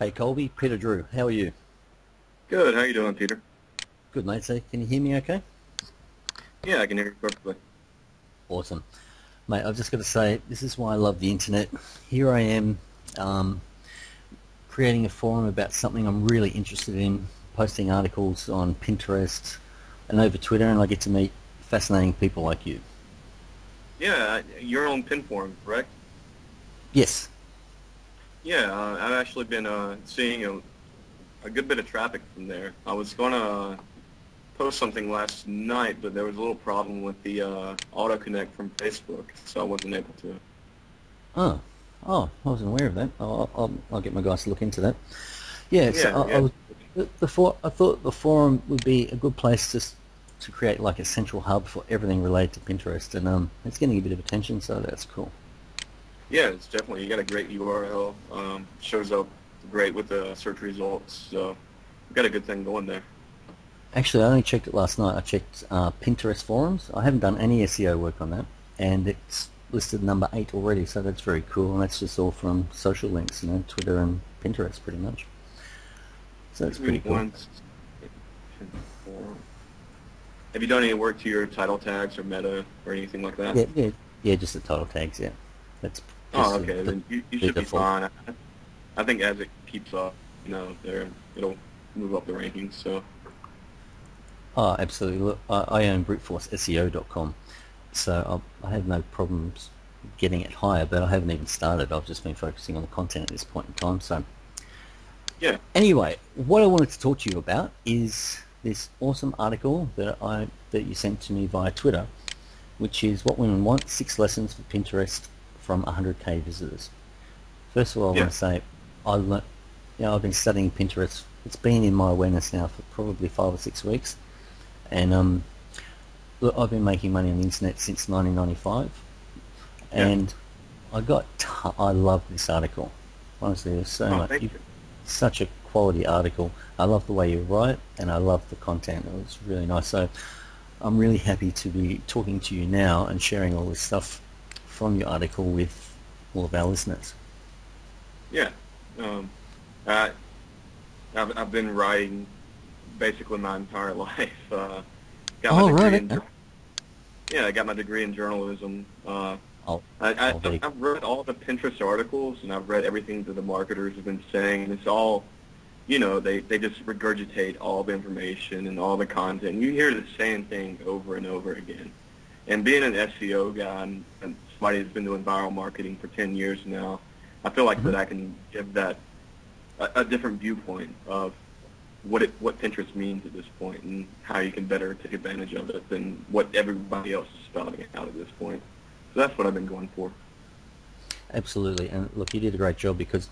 Hey Colby, Peter Drew, how are you? Good. How you doing, Peter? Good mate, so can you hear me okay? Yeah, I can hear you perfectly. Awesome. Mate, I've just got to say, this is why I love the internet. Here I am, um, creating a forum about something I'm really interested in, posting articles on Pinterest and over Twitter, and I get to meet fascinating people like you. Yeah, you're on Pinforum, correct? Yes. Yeah, uh, I've actually been uh, seeing a, a good bit of traffic from there. I was going to post something last night, but there was a little problem with the uh, autoconnect from Facebook, so I wasn't able to. Oh, oh, I wasn't aware of that. I'll, I'll, I'll get my guys to look into that. Yeah, so I, yeah. I, was, the, the for, I thought the forum would be a good place to to create like a central hub for everything related to Pinterest, and um, it's getting a bit of attention, so that's cool. Yeah, it's definitely, you got a great URL. Um, shows up great with the search results, so you got a good thing going there. Actually, I only checked it last night. I checked uh, Pinterest forums. I haven't done any SEO work on that, and it's listed number eight already, so that's very cool. And that's just all from social links, you know, Twitter and Pinterest, pretty much. So that's pretty cool. Have you done any work to your title tags or meta or anything like that? Yeah, yeah, yeah, just the title tags. Yeah, that's. Oh, okay. the- Then you, you should be default. fine. I, I think as it keeps up, you know, there it'll move up the rankings. So Oh, absolutely. Look, I, I own bruteforceseo.com, so I, I have no problems getting it higher, but I haven't even started. I've just been focusing on the content at this point in time. So yeah, anyway, what I wanted to talk to you about is this awesome article that I that you sent to me via Twitter, which is what women want: six lessons for Pinterest from 100k visitors. First of all, I Yeah. want to say I learnt, you know, I've been studying Pinterest. It's been in my awareness now for probably five or six weeks, and um, look, I've been making money on the internet since 1995, Yeah. and I got t- I love this article. Honestly, there's so Oh, much. you. such a quality article. I love the way you write, and I love the content. It was really nice. So I'm really happy to be talking to you now and sharing all this stuff from your article with all of our listeners. yeah. Um, I, I've I've been writing basically my entire life. Uh, got my Oh, degree right. in yeah, I got my degree in journalism. Uh, Oh, I, I, Oh, read all the Pinterest articles and I've read everything that the marketers have been saying. It's all, you know, they, they just regurgitate all the information and all the content. You hear the same thing over and over again. And being an SEO guy and, and somebody that's been doing viral marketing for 10 years now, I feel like Mhm. that I can give that a, a different viewpoint of what it, what Pinterest means at this point and how you can better take advantage of it than what everybody else is spelling out at this point. So that's what I've been going for. absolutely. And look, you did a great job because,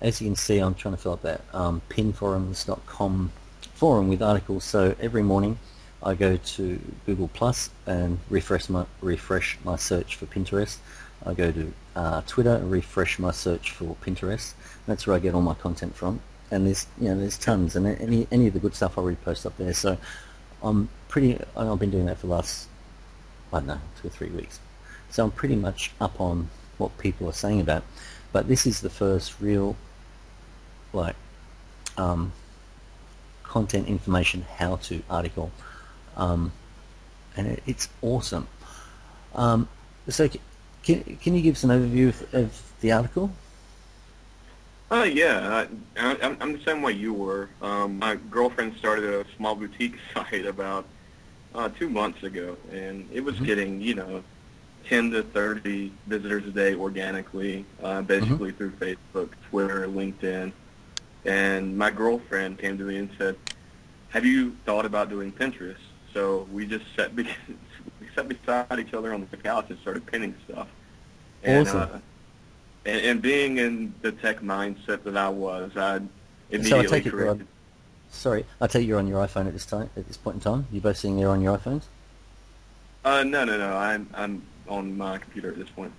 as you can see, I'm trying to fill up that um, pinforums.com forum with articles. So every morning, I go to Google Plus and refresh my refresh my search for Pinterest. I go to uh, Twitter and refresh my search for Pinterest. That's where I get all my content from. And there's you know there's tons, and any any of the good stuff I repost up there. So I'm pretty. I've been doing that for the last I don't know two or three weeks. So I'm pretty much up on what people are saying about. But this is the first real like um, content information how to article um, and it, it's awesome um, so can, can you give us an overview of, of the article Uh, yeah, I, I, I'm the same way you were. Um, my girlfriend started a small boutique site about uh, two months ago, and it was Mhm. getting, you know, 10 to 30 visitors a day organically, uh, basically through Facebook, Twitter, LinkedIn. And my girlfriend came to me and said, have you thought about doing Pinterest? So we just sat, we sat beside each other on the couch and started pinning stuff. And, Awesome. uh, and, and being in the tech mindset that I was, I immediately so I take it created. on, sorry I take it you're on your iPhone at this time at this point in time you're both sitting there on your iPhones Uh, no, no, no. I'm I'm on my computer at this point.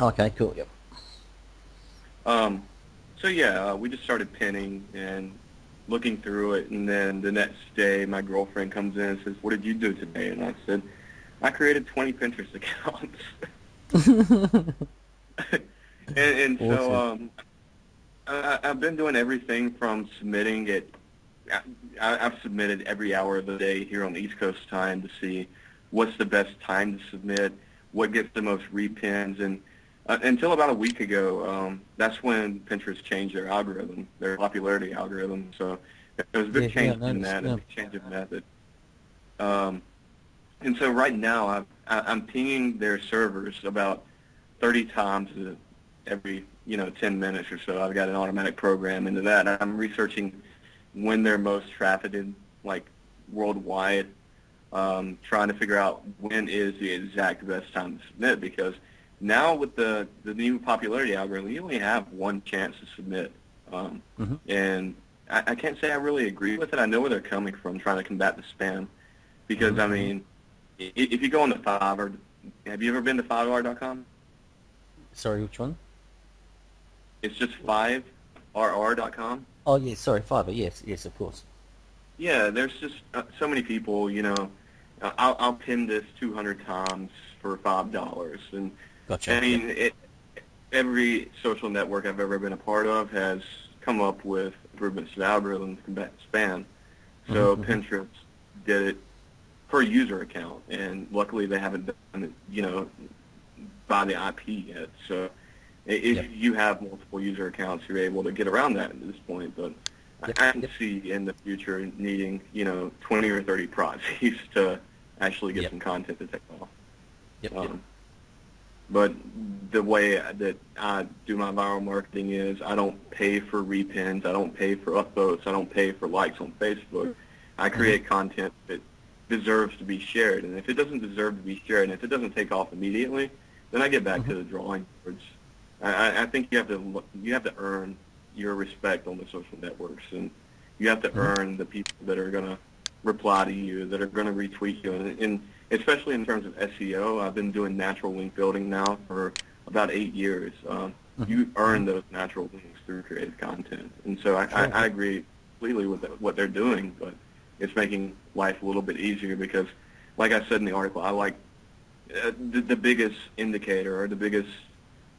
okay cool yep Um, so yeah, uh, we just started pinning and looking through it, and then the next day, my girlfriend comes in and says, "What did you do today?" And I said, "I created 20 Pinterest accounts." and and so um, I, I've been doing everything from submitting it. I, I've submitted every hour of the day here on the East Coast time to see what's the best time to submit, what gets the most repins, and uh, until about a week ago, um, that's when Pinterest changed their algorithm, their popularity algorithm. So there was a big Yeah, yeah, change I in that, noticed, a big change of method. Um, and so right now, I've, I- I'm pinging their servers about 30 times every, you know, 10 minutes or so. I've got an automatic program into that. I'm researching when they're most trafficked, like worldwide, um, trying to figure out when is the exact best time to submit because now with the, the new popularity algorithm, you only have one chance to submit. Um, Mhm. And I, I can't say I really agree with it. I know where they're coming from, trying to combat the spam. Because, I Mhm. mean, if you go on to Fiverr, have you ever been to Fiverr.com? Sorry, which one? It's just 5rr.com. Oh, yeah, sorry, Fiverr. Yes, yes, of course. Yeah, there's just uh, so many people, you know, uh, I'll, I'll pin this 200 times for $5. And, Gotcha. I mean, it, every social network I've ever been a part of has come up with improvements to the algorithm to combat spam. So Mhm, mhm. Pinterest did it per user account, and luckily they haven't done it, you know, by the IP yet. So if Yep. you have multiple user accounts, you're able to get around that at this point. But I- Yep, I can yep. see in the future needing, you know, 20 or 30 proxies to actually get some content to take off. Yep. Um, but the way that I do my viral marketing is I don't pay for repins, I don't pay for upvotes, I don't pay for likes on Facebook. I create content that deserves to be shared, and if it doesn't deserve to be shared, and if it doesn't take off immediately, then I get back to the drawing boards. I, I- think you have to you have to earn your respect on the social networks, and you have to Mhm. earn the people that are going to reply to you, that are going to retweet you, and, and especially in terms of SEO, I've been doing natural link building now for about eight years. Um, Mhm. You earn those natural links through creative content, and so I, I. I agree completely with what they're doing, but it's making life a little bit easier because, like I said in the article, I like uh, the, the biggest indicator or the biggest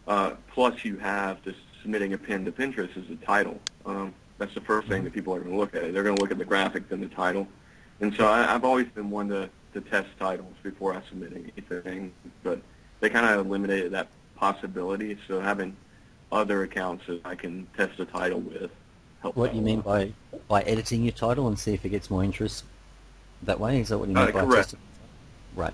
uh, plus you have to submitting a pin to Pinterest is the title. Um, that's the first thing that people are going to look at. They're going to look at the graphic than the title. And so I, I've always been one to, to test titles before I submit anything, but they kind of eliminated that possibility. So having other accounts that I can test a title with helps. What you mean lot. by by editing your title and see if it gets more interest that way? Is that what you mean Uh, by correct. testing? Right.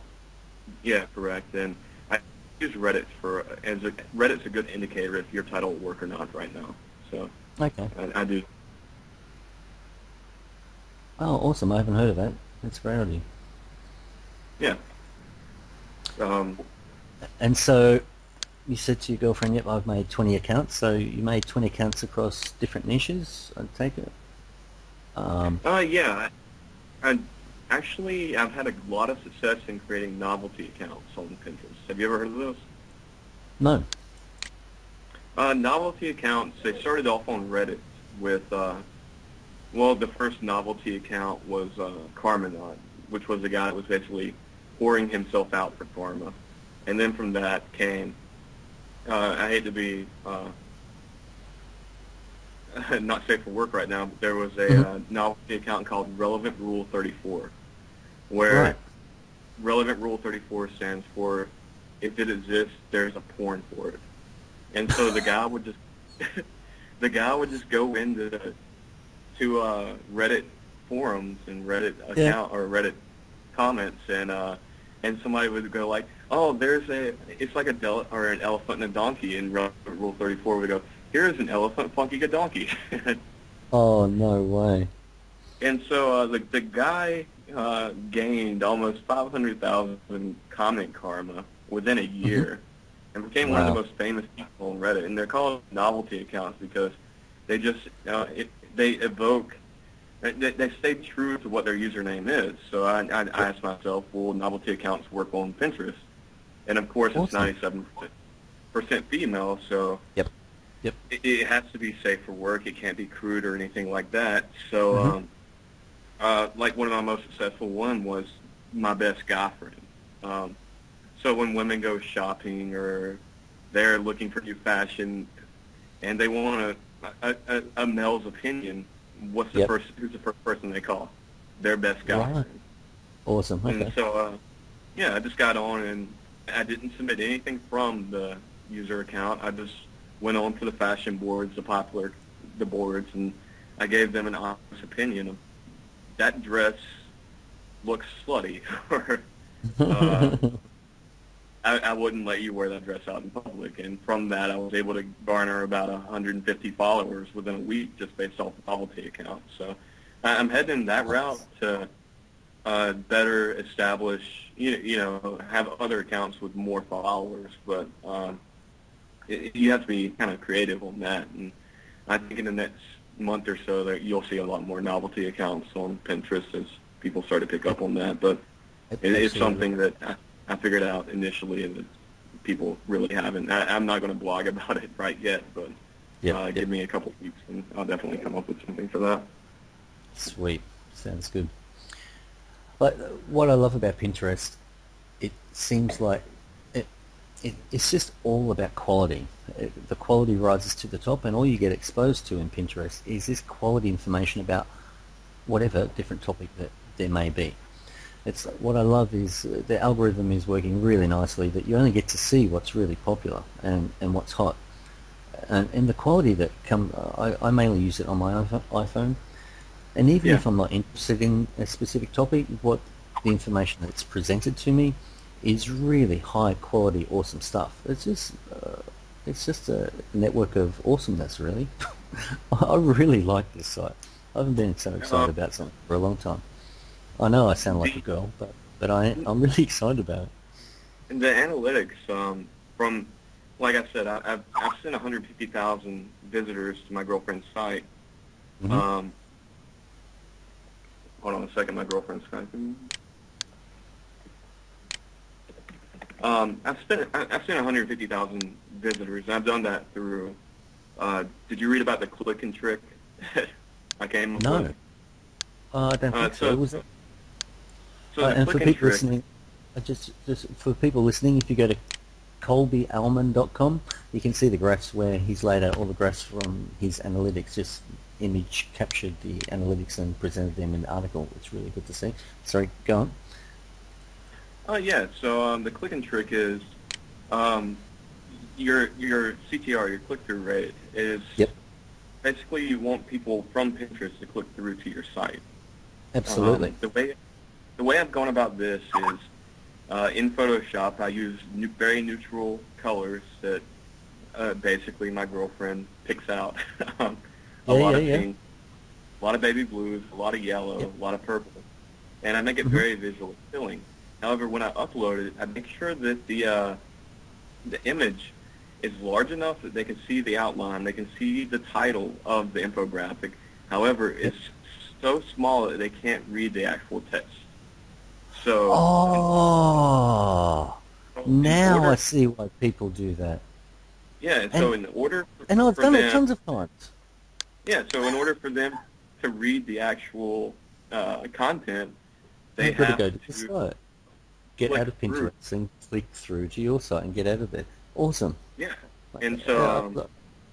Yeah, correct. And I use Reddit for as a, Reddit's a good indicator if your title will work or not right now. So Okay. I, I do. Oh, awesome. I haven't heard of that. That's great of you. Yeah. Um, And so you said to your girlfriend, yep, I've made 20 accounts. So you made 20 accounts across different niches, I take it? Um, uh, yeah. I, actually, I've had a lot of success in creating novelty accounts on Pinterest. Have you ever heard of those? no. Uh, novelty accounts, they started off on Reddit with, uh, well, the first novelty account was uh, which was a guy that was basically pouring himself out for karma. And then from that came, uh, I hate to be uh, not safe for work right now, but there was a Mhm. uh, novelty account called Relevant Rule 34, where Right. Relevant Rule 34 stands for if it exists, there's a porn for it. And so the guy would just the guy would just go into to uh, Reddit forums and Reddit Yeah. account or Reddit comments and uh, and somebody would go like, oh, there's a it's like a del- or an elephant and a donkey and Rule 34 would go, here's an elephant fucking a donkey. Oh, no way. And so uh, the the guy uh, gained almost 500,000 comment karma within a year, and became one of the most famous people on Reddit. And they're called novelty accounts because they just uh, it, they evoke. They, they stay true to what their username is. So I, I, I asked myself, will novelty accounts work on Pinterest? And of course, it's 97% female, so Yep. Yep. it, it has to be safe for work. It can't be crude or anything like that. So, Mhm. um, uh, like one of my most successful one was my best guy friend. Um, so when women go shopping or they're looking for new fashion and they want to a, a, a male's opinion, what's the Yep. first who's the first person they call? Their best guy. Awesome. And so, uh, yeah, I just got on and I didn't submit anything from the user account. I just went on to the fashion boards, the popular, the boards, and I gave them an honest opinion of that dress looks slutty, or uh, I, I wouldn't let you wear that dress out in public. And from that, I was able to garner about 150 followers within a week just based off the novelty account. So I'm heading that route to uh, better establish, you, you know, have other accounts with more followers. But um, it, you have to be kind of creative on that. And I think in the next month or so that you'll see a lot more novelty accounts on Pinterest as people start to pick up on that. But it, it's something that I, I figured out initially and that people really haven't. I, I'm not going to blog about it right yet, but Yep, uh, yep. give me a couple weeks and I'll definitely come up with something for that. Sweet. Sounds good. But uh, what I love about Pinterest, it seems like it, it it's just all about quality. It, the quality rises to the top, and all you get exposed to in Pinterest is this quality information about whatever different topic that there may be. It's what I love is uh, the algorithm is working really nicely. That you only get to see what's really popular and, and what's hot, and, and the quality that come. I, I mainly use it on my iPhone-. And even Yeah. if I'm not interested in a specific topic, what the information that's presented to me is really high quality, awesome stuff. It's just, uh, it's just a network of awesomeness, really. I really like this site. I haven't been so excited about something for a long time. I know I sound like a girl, but but I I'm really excited about it. The analytics um, from, like I said, I, I've, I've sent 150,000 visitors to my girlfriend's site. Mhm. Um, hold on a second, my girlfriend's Skyping. Um, I've spent I- I've sent 150,000 visitors. and I've done that through. Uh, did you read about the click and trick? I came up No. with? Uh, I don't Uh, so. so- Was it? So Uh, and for people trick. listening, uh, just just for people listening, if you go to colbyalmond.com, you can see the graphs where he's laid out all the graphs from his analytics, just image captured the analytics and presented them in the article. It's really good to see. Sorry, go on. Oh yeah. So um, the click and trick is um, your your CTR, your click through rate is Yep. basically you want people from Pinterest to click through to your site. Absolutely. Um, the way the way I've gone about this is uh, in Photoshop. I use new, very neutral colors that uh, basically my girlfriend picks out. um, a Yeah, lot yeah, of yeah. pink, a lot of baby blues, a lot of yellow, a lot of purple, and I make it Mhm. very visual appealing. However, when I upload it, I make sure that the uh, the image is large enough that they can see the outline, they can see the title of the infographic. However, it's so small that they can't read the actual text. So Oh, now order- I see why people do that. yeah. And so and- in order, And I've for done it them- tons of times. Yeah, so in order for them to read the actual uh, content, they got to go to the site. Get out of through. Pinterest and click through to your site and get out of there. Awesome. Yeah, and so Yeah,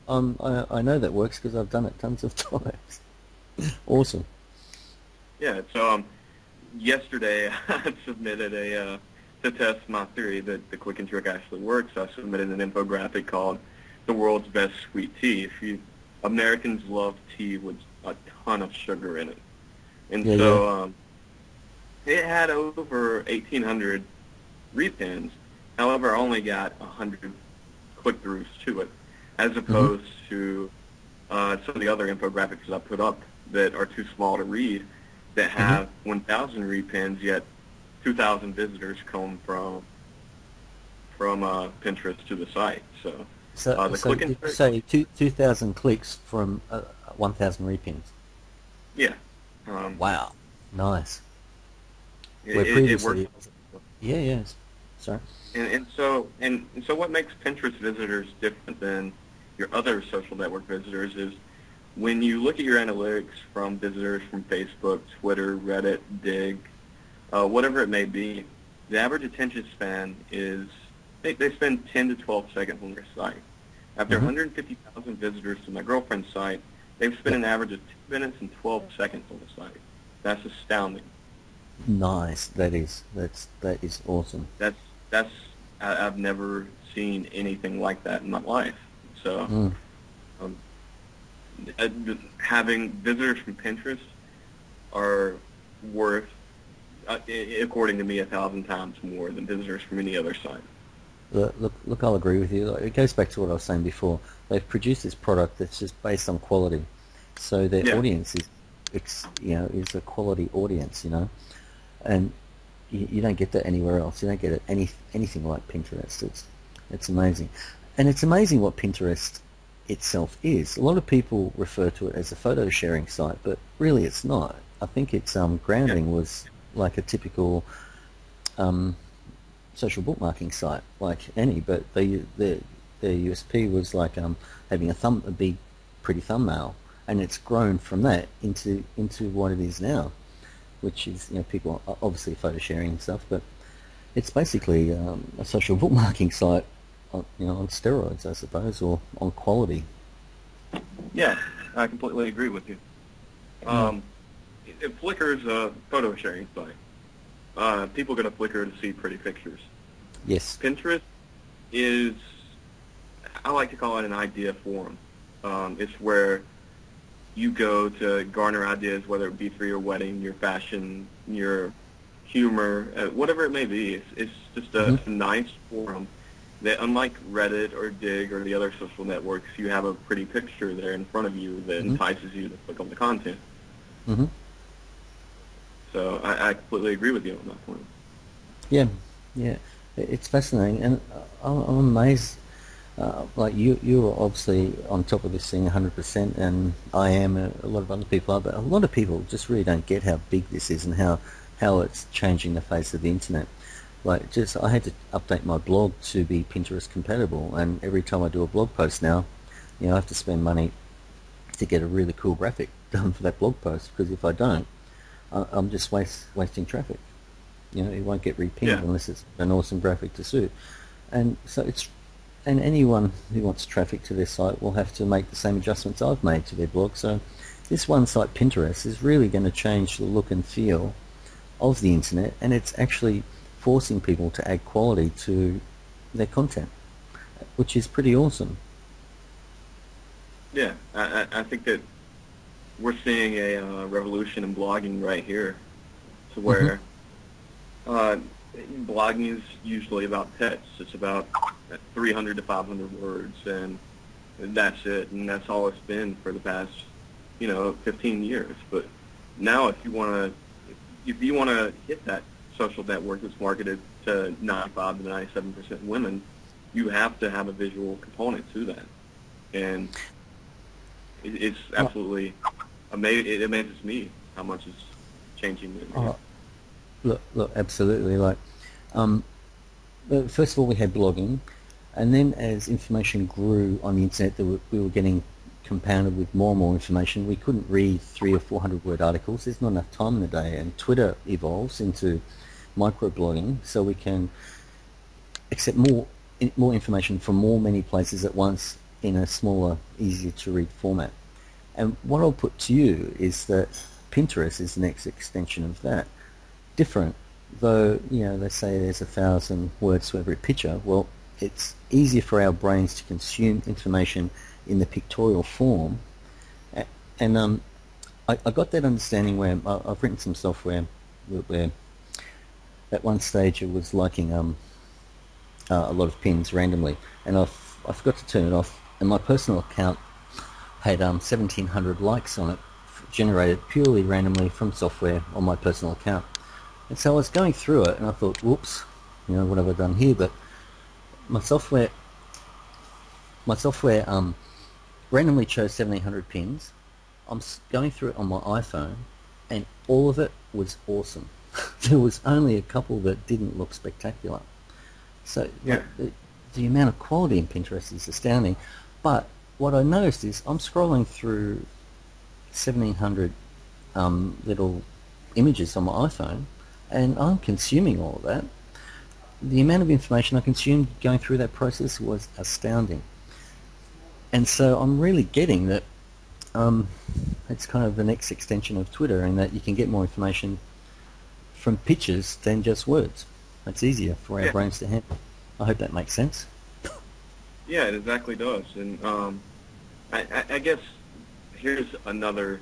um, um, I, I know that works because I've done it tons of times. awesome. yeah, so um, yesterday I submitted a uh, to test my theory that the click and trick actually works. I submitted an infographic called "The World's Best Sweet Tea." If you Americans love tea with a ton of sugar in it, and Yeah, so um, it had over 1,800 repins. However, I only got 100 click-throughs to it, as opposed to uh, some of the other infographics that I put up that are too small to read that have 1,000 repins, yet 2,000 visitors come from from uh, Pinterest to the site. So So, Uh, the so click and did say two, 2,000 clicks from uh, 1,000 repins. yeah, um, Wow. Nice. it, Where it, it previously... yeah, yes. Sorry. And, and so and, and so what makes Pinterest visitors different than your other social network visitors is when you look at your analytics from visitors from Facebook, Twitter, Reddit, Digg, uh, whatever it may be, the average attention span is they, they spend 10 to 12 seconds on your site. After Mhm. 150,000 visitors to my girlfriend's site, they've spent an average of 2 minutes and 12 seconds on the site. That's astounding. Nice. That is. That's that is awesome. That's that's I, I've never seen anything like that in my life. So Mm. Uh, having visitors from Pinterest are worth, uh, according to me, a thousand times more than visitors from any other site. Look, look, look, I'll agree with you. It goes back to what I was saying before. They've produced this product that's just based on quality, so their Yeah. audience is, it's, you know, is a quality audience, you know, and you, you don't get that anywhere else. You don't get it any anything like Pinterest. It's it's amazing, and it's amazing what Pinterest itself is. A lot of people refer to it as a photo sharing site, but really it's not. I think its um, grounding was like a typical um, social bookmarking site like any, but the the the USP was like um, having a thumb a big pretty thumbnail, and it's grown from that into into what it is now, which is you know people obviously photo sharing and stuff, but it's basically um, a social bookmarking site, on, you know, on steroids, I suppose, or on quality. Yeah, I completely agree with you. Um, it, Flickr's a photo sharing site. Uh, people go to Flickr to see pretty pictures. Yes. Pinterest is, I like to call it an idea forum. Um, it's where you go to garner ideas, whether it be for your wedding, your fashion, your humor, uh, whatever it may be. It's, it's just a, Mhm. a nice forum that, unlike Reddit or Digg or the other social networks, you have a pretty picture there in front of you that Mhm. entices you to click on the content. hmm So I, I completely agree with you on that point. Yeah, yeah, it's fascinating, and uh, I'm, I'm amazed. Uh, like you, you're obviously on top of this thing 100%, and I am. A, a lot of other people are, but a lot of people just really don't get how big this is and how how it's changing the face of the internet. Like, just I had to update my blog to be Pinterest compatible, and every time I do a blog post now, you know, I have to spend money to get a really cool graphic done for that blog post because if I don't, I, I'm just waste, wasting traffic. You know, it won't get repinned Yeah. unless it's an awesome graphic to suit. And so it's, and anyone who wants traffic to their site will have to make the same adjustments I've made to their blog. So this one site, Pinterest, is really going to change the look and feel of the internet, and it's actually forcing people to add quality to their content, which is pretty awesome. Yeah, I, I think that we're seeing a uh, revolution in blogging right here, to where uh, blogging is usually about text. It's about 300 to 500 words, and that's it, and that's all it's been for the past, you know, 15 years. But now, if you want to, if you want to hit that social network that's marketed to 95 to 97 percent women, you have to have a visual component to that, and it, it's absolutely amazing. It amazes me how much it's changing. the- Oh, look, look, absolutely. Like, um, first of all, we had blogging, and then as information grew on the internet, were, we were getting compounded with more and more information. We couldn't read three or four hundred word articles. There's not enough time in the day, and Twitter evolves into microblogging, so we can accept more more information from more many places at once in a smaller, easier to read format. And what I'll put to you is that Pinterest is the next extension of that. Different, though, you know, they say there's a thousand words to every picture. Well, it's easier for our brains to consume information in the pictorial form. And um, I, I got that understanding where I've written some software where at one stage it was liking um, uh, a lot of pins randomly, and I, forgot to turn it off. And my personal account had um, 1,700 likes on it, generated purely randomly from software on my personal account. And so I was going through it, and I thought, whoops, you know, what have I done here? But my software, my software um, randomly chose 1,700 pins. I'm going through it on my iPhone, and all of it was awesome. there was only a couple that didn't look spectacular. So Yeah. the, the amount of quality in Pinterest is astounding. But what I noticed is I'm scrolling through 1,700 um, little images on my iPhone, and I'm consuming all of that. The amount of information I consumed going through that process was astounding. and so I'm really getting that um, it's kind of the next extension of Twitter in that you can get more information from pictures than just words. It's easier for our Yeah. brains to handle. I hope that makes sense. Yeah, it exactly does. And um, I, I, I guess here's another.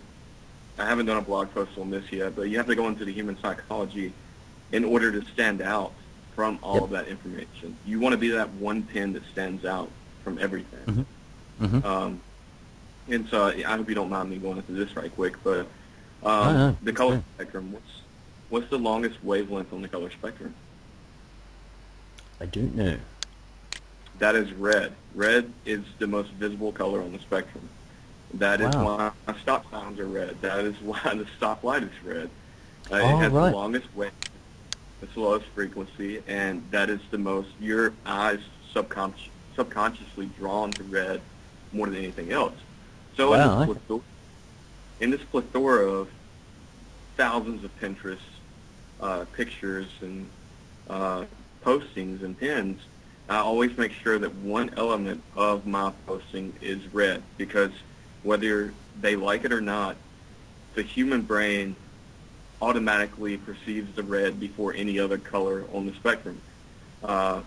I haven't done a blog post on this yet, but you have to go into the human psychology in order to stand out from all Yep. of that information. You want to be that one pin that stands out from everything. Mhm. hmm Um, and so I hope you don't mind me going into this right quick, but um, No, no, the color spectrum. What's what's the longest wavelength on the color spectrum? I don't know. That is red. Red is the most visible color on the spectrum. That is Wow. why stop signs are red. That is why the stoplight is red. Uh, it has right. the longest wave, it's the lowest frequency, and that is the most your eyes subconscious, subconsciously drawn to red more than anything else. So Wow, in, this plethora, in this plethora of thousands of Pinterest uh, pictures and uh, postings and pins, I always make sure that one element of my posting is red because whether they like it or not, the human brain automatically perceives the red before any other color on the spectrum. Uh,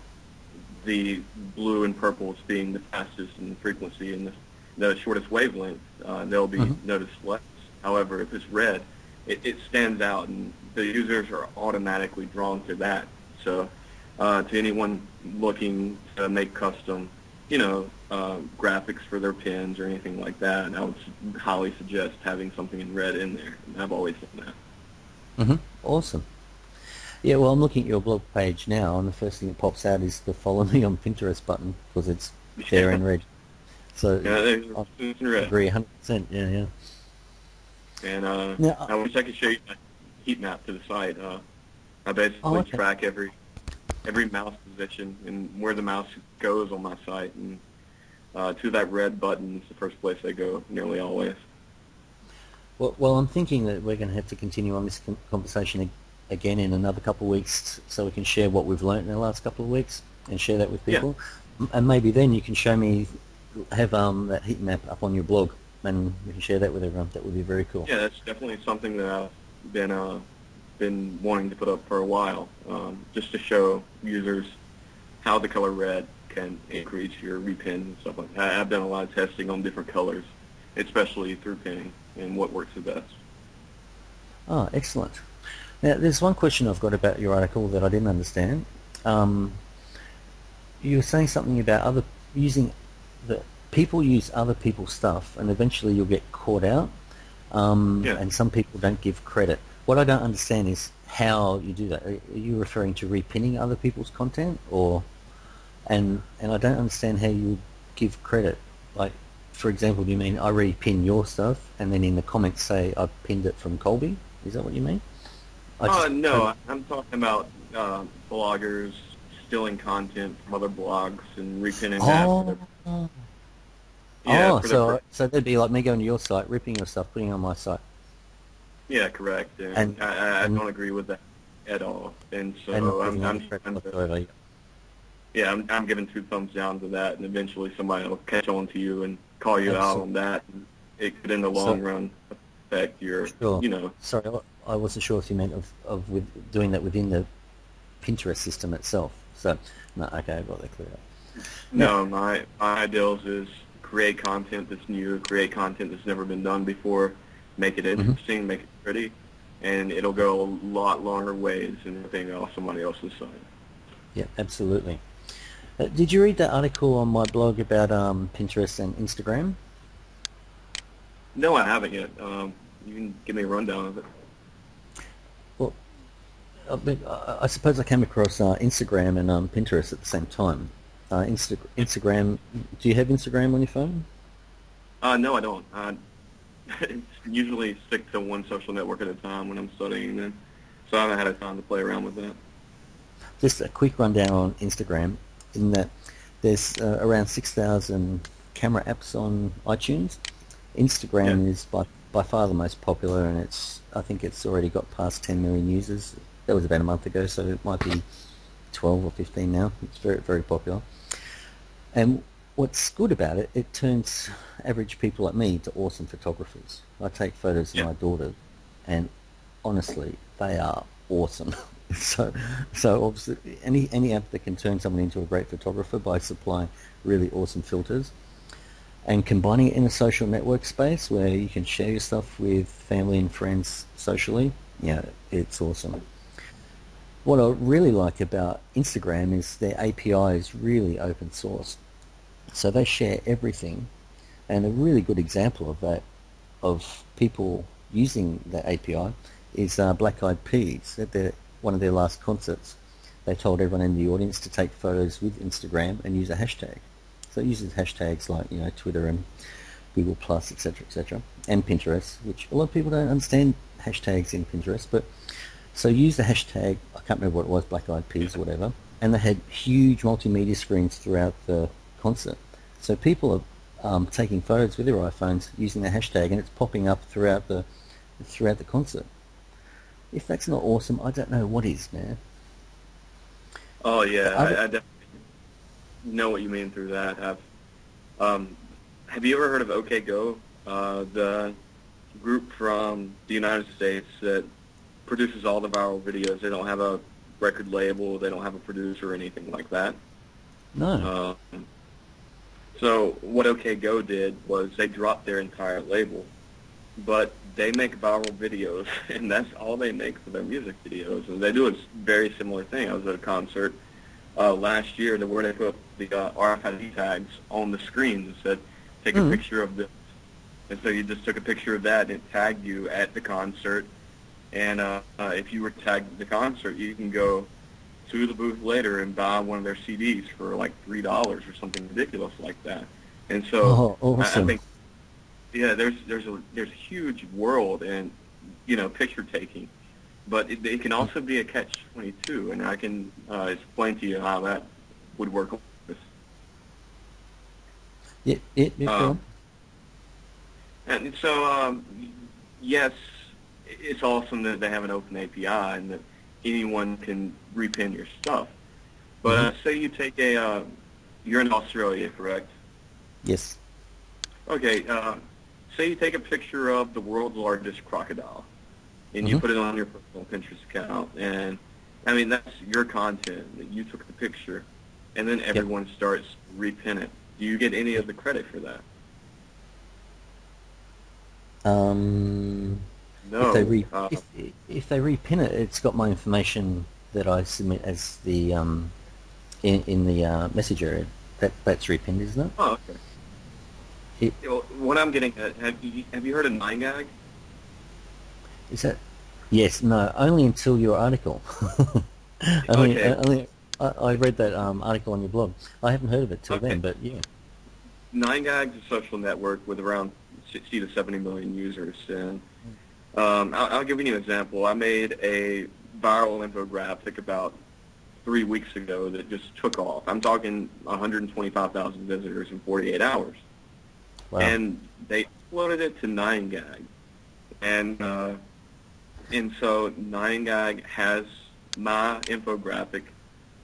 the blue and purples being the fastest in frequency and the, the shortest wavelength, uh, they'll be Mhm. noticed less. However, if it's red, it, it stands out, and the users are automatically drawn to that. So, uh, to anyone looking to make custom, you know, uh, graphics for their pins or anything like that, I would highly suggest having something in red in there. And I've always done that. hmm Awesome. Yeah, well, I'm looking at your blog page now, and the first thing that pops out is the follow me on Pinterest button because it's there in red. So Yeah, there's I it's in red. agree 100%. Yeah, yeah. And uh, Now, I wish I could show you my heat map to the site. Uh, I basically Oh, okay. track every every mouse position and where the mouse goes on my site, and uh, to that red button is the first place they go nearly always. Well, well, I'm thinking that we're going to have to continue on this conversation again in another couple of weeks so we can share what we've learned in the last couple of weeks and share that with people. M- And maybe then you can show me, have um, that heat map up on your blog and we can share that with everyone. That would be very cool. Yeah, that's definitely something that I've been uh, been wanting to put up for a while, um, just to show users how the color red can increase your repin and stuff like that. I've done a lot of testing on different colors, especially through pinning, and what works the best. Oh, excellent. Now, there's one question I've got about your article that I didn't understand. Um, you were saying something about other using the people use other people's stuff, and eventually you'll get caught out. Um, Yeah. And some people don't give credit. What I don't understand is how you do that. Are you referring to repinning other people's content, or and and I don't understand how you give credit. Like, for example, do you mean I repin your stuff, and then in the comments say I pinned it from Colby? Is that what you mean? I Uh, just- no, I- I'm talking about uh, bloggers stealing content from other blogs and repinning that. For Oh, their, yeah, oh, so their, so that'd be like me going to your site, ripping your stuff, putting it on my site, yeah, correct. And, And- I, I, I and- don't agree with that at all. And so and I'm, I'm, I'm, yeah, I'm, I'm giving two thumbs down to that, and eventually somebody will catch on to you and call you out on that. And it could, in the So- long run, affect your, Sure. you know, Sorry, I- I wasn't sure if you meant of, of with doing that within the Pinterest system itself. So, no, okay, I got that cleared up. No, my my ideals is create content that's new, create content that's never been done before, make it Mhm. interesting, make it pretty, and it'll go a lot longer ways than anything else somebody else's site. Yeah, absolutely. Uh, did you read that article on my blog about um, Pinterest and Instagram? No, I haven't yet. Um, you can give me a rundown of it. Well, I, mean, I I suppose I came across uh, Instagram and um, Pinterest at the same time. Uh, Insta- Instagram. Do you have Instagram on your phone? Uh, no, I don't. I usually stick to one social network at a time when I'm studying, so I haven't had a time to play around with that. Just a quick rundown on Instagram. In that, there's uh, around six thousand camera apps on iTunes. Instagram Yeah. is by by far the most popular, and it's I think it's already got past 10 million users. That was about a month ago, so it might be 12 or 15 now. It's very very popular. And what's good about it, it turns average people like me into awesome photographers. I take photos Yeah. of my daughter, and honestly, they are awesome. so, so obviously, any any app that can turn someone into a great photographer by supplying really awesome filters, and combining it in a social network space where you can share your stuff with family and friends socially, yeah, it's awesome. What I really like about Instagram is their API is really open source. So they share everything. And a really good example of that, of people using the API, is uh, Black Eyed Peas. At their, one of their last concerts, they told everyone in the audience to take photos with Instagram and use a hashtag. So it uses hashtags like you know Twitter and Google Plus, etc., etc., and Pinterest, which a lot of people don't understand hashtags in Pinterest, but so use the hashtag, I can't remember what it was, Black Eyed Peas or whatever, and they had huge multimedia screens throughout the concert. So people are um, taking photos with their iPhones using the hashtag, and it's popping up throughout the throughout the concert. If that's not awesome, I don't know what is, man. Oh yeah, I- I, definitely know what you mean through that. Have um, Have you ever heard of OKGo, uh, the group from the United States that produces all the viral videos? They don't have a record label, they don't have a producer or anything like that. No. Um, so what OKGo did was they dropped their entire label, but they make viral videos, and that's all they make for their music videos. And they do a very similar thing. I was at a concert uh, last year that where they put the uh, RFID tags on the screens and said, take Mhm. a picture of this. And so you just took a picture of that and it tagged you at the concert. And uh, uh, if you were tagged at the concert, you can go to the booth later and buy one of their CDs for like three dollars or something ridiculous like that. And so Oh, I, I think, yeah, there's there's a there's a huge world in you know picture taking, but it, it can also be a catch twenty two, and I can uh, explain to you how that would work. Yeah, yeah, yeah, Um. And so, um, yes, it's awesome that they have an open API and that anyone can repin your stuff. But uh, say you take a, uh, you're in Australia, correct? Yes. Okay, uh, say you take a picture of the world's largest crocodile, and you Mhm. put it on your personal Pinterest account, and I mean that's your content that you took the picture, and then everyone starts to repin it. Do you get any of the credit for that? Um, No. if they re- uh, if, if they repin it, it's got my information that I submit as the um, in in the uh, message area. That that's repinned, isn't it? oh, okay. It- You know, what I'm getting at, have you, have you heard of 9gag? Is that? Yes. No. Only until your article. only, Okay. only I, I read that um, article on your blog. I haven't heard of it till Okay. then, but yeah. 9gag is a social network with around 60 to 70 million users. And um, I'll, I'll give you an example. I made a viral infographic about three weeks ago that just took off. I'm talking 125,000 visitors in 48 hours. Wow. And they uploaded it to 9gag. And, uh, and so 9gag has my infographic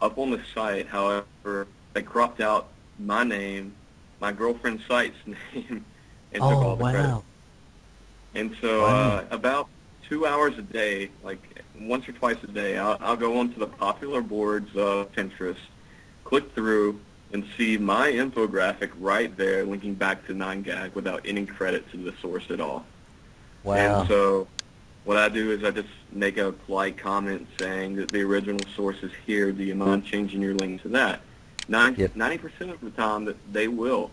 up on the site. However, they cropped out my name, my girlfriend's site's name, and took oh all the credit. And so Wow. uh, about two hours a day, like once or twice a day, I'll, I'll go onto the popular boards of Pinterest, click through, and see my infographic right there linking back to 9gag without any credit to the source at all. Wow. And so what I do is I just make a polite comment saying that the original source is here. Do you mind changing your link to that? Nine, Yep. 90% of the time that they will.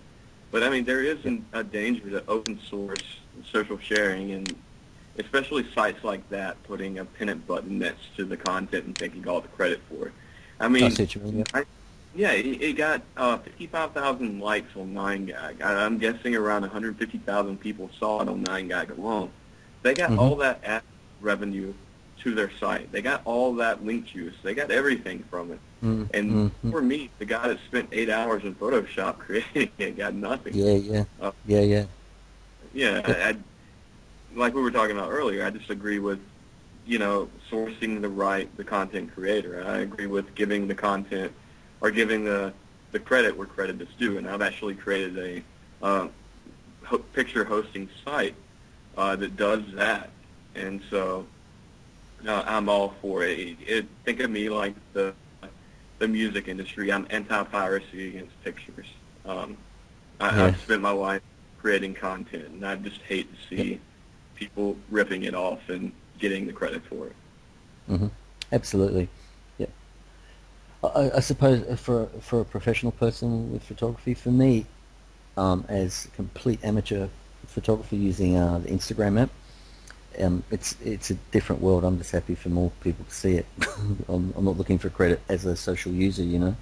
But I mean, there is an, a danger to open source social sharing and especially sites like that putting a it button next to the content and taking all the credit for it. I mean, I you mean. Yeah. yeah, it, it got uh, 55,000 likes on 9gag. I, I'm guessing around 150,000 people saw it on 9gag alone. They got Mhm. all that ad revenue to their site. They got all that link juice. They got everything from it. Mm, And mm, for me, the guy that spent eight hours in Photoshop creating it got nothing. yeah, yeah, Uh, yeah, yeah. Yeah, I, I, like we were talking about earlier, I just agree with, you know, sourcing the right, the content creator. I agree with giving the content or giving the the credit where credit is due. And I've actually created a uh, ho- picture hosting site uh, that does that. And so uh, I'm all for it. it. Think of me like the the music industry. I'm anti-piracy against pictures. Um, I, Yeah. I've spent my life creating content, and I just hate to see people ripping it off and getting the credit for it. hmm Absolutely. Yeah. I, I suppose for for a professional person with photography, for me, um, as a complete amateur photographer using uh, the Instagram app, um, it's it's a different world. I'm just happy for more people to see it. I'm, I'm not looking for credit as a social user, you know.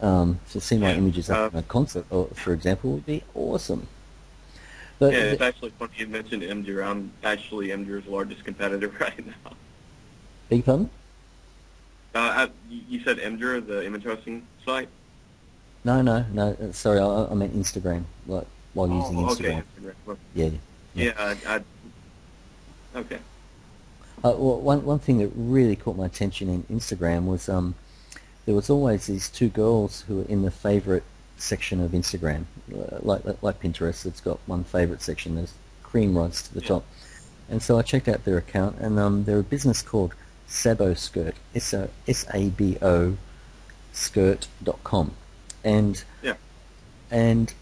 Um, to see my images up uh, in a concert, or, for example, would be awesome. But yeah, the- it's actually funny you mentioned Imgur. I'm actually Imgur's largest competitor right now. your pardon? Uh, I, you said Imgur, the image hosting site? No, no, no. uh, Sorry, I, I meant Instagram. Like while using oh, Instagram. okay. Instagram. Yeah. Yeah, I, I, okay. Uh, well, one one thing that really caught my attention in Instagram was um, there was always these two girls who were in the favorite section of Instagram, uh, like like- Pinterest. It's got one favorite section. There's cream rides to the Yeah. top, and so I checked out their account, and um, they're a business called Sabo Skirt. S O S A B O skirt.com, and Yeah. and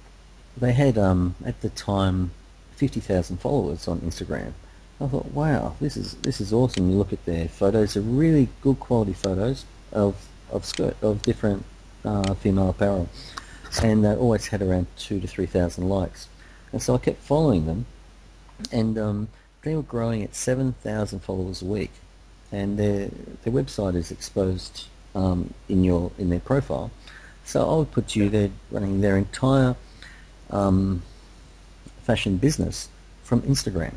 they had um, at the time fifty thousand followers on Instagram. I thought, wow, this is this is awesome. You look at their photos; they're really good quality photos of of skirt of different uh, female apparel, and they always had around two to three thousand likes. And so I kept following them, and um, they were growing at seven thousand followers a week, and their their website is exposed um, in your in their profile. So I would put you there running their entire um, fashion business from Instagram,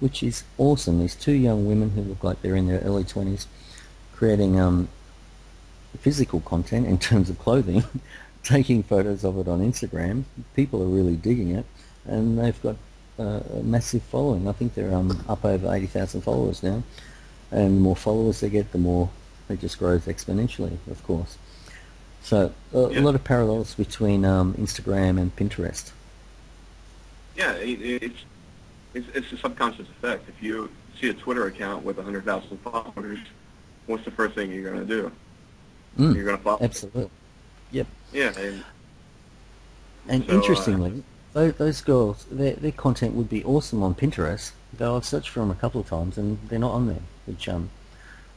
which is awesome. These two young women who look like they're in their early twenties, creating um, physical content in terms of clothing, taking photos of it on Instagram. People are really digging it, and they've got uh, a massive following. I think they're um, up over eighty thousand followers now, and the more followers they get, the more it just grows exponentially, of course. So a, Yeah. a lot of parallels between um, Instagram and Pinterest. Yeah, it, it's, it's it's a subconscious effect. If you see a Twitter account with 100,000 followers, what's the first thing you're going to do? Mm, You're going to follow. absolutely. Yep. Yeah, and And So, uh, interestingly, those, those girls, their, their content would be awesome on Pinterest, though I've searched for them a couple of times and they're not on there, which um,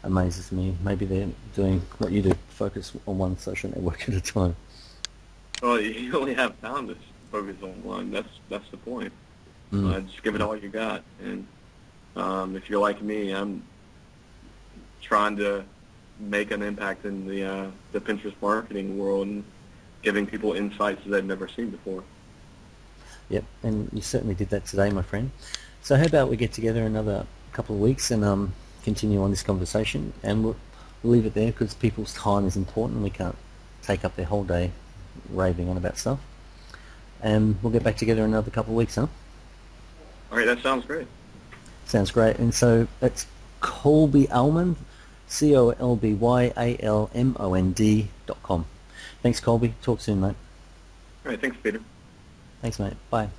amazes me. Maybe they're doing what you do, focus on one social network at a time. well, you only have time to focus on one. That's that's the point. Mm. Uh, just give it all you got. And um, if you're like me, I'm trying to make an impact in the uh, the Pinterest marketing world and giving people insights that they've never seen before. Yep, and you certainly did that today, my friend. So how about we get together another couple of weeks and um, continue on this conversation, and we'll leave it there because people's time is important. We can't take up their whole day raving on about stuff. And we'll get back together in another couple of weeks, huh? All right, that sounds great. Sounds great. And so that's Colby Almond, C-O-L-B-Y-A-L-M-O-N-D dot com. Thanks, Colby. Talk soon, mate. All right, thanks, Peter. Thanks, mate. Bye.